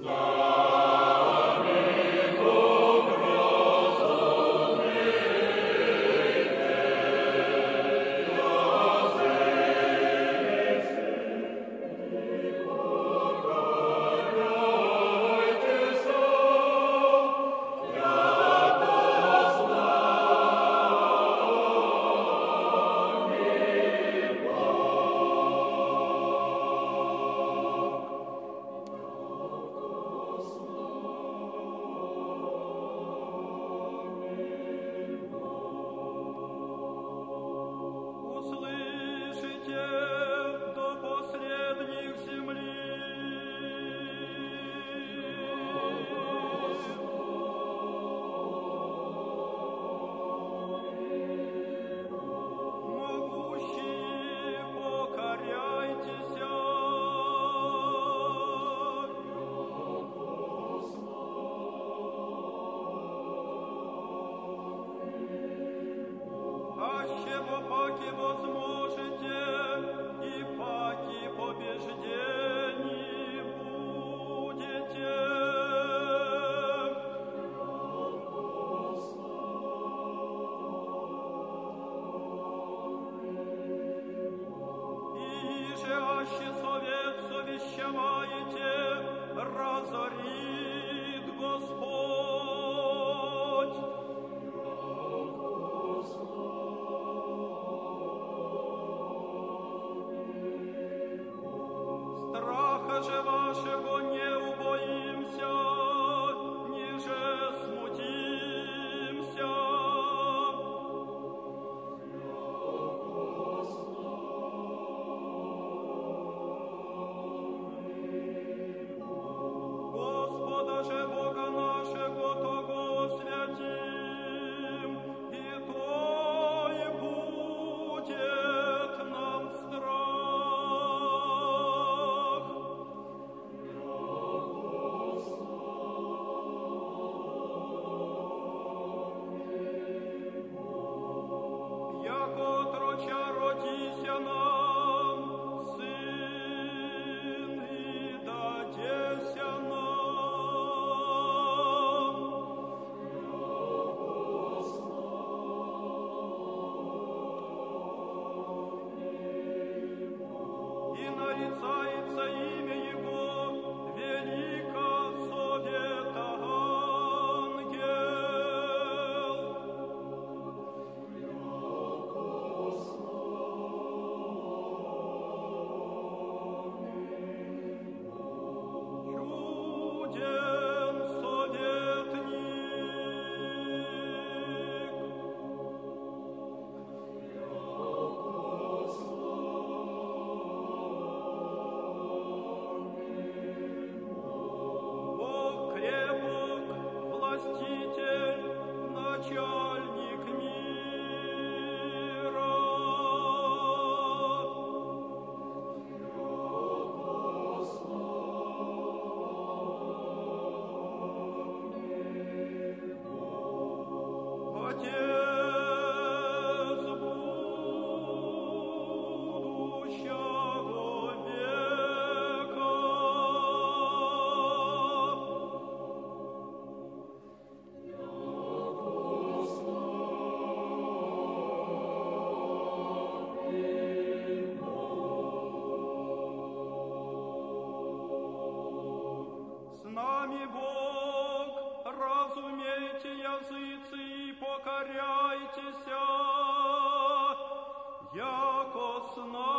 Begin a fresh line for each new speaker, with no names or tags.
Slow. you day. Языцы покоряйтеся, яко с нами.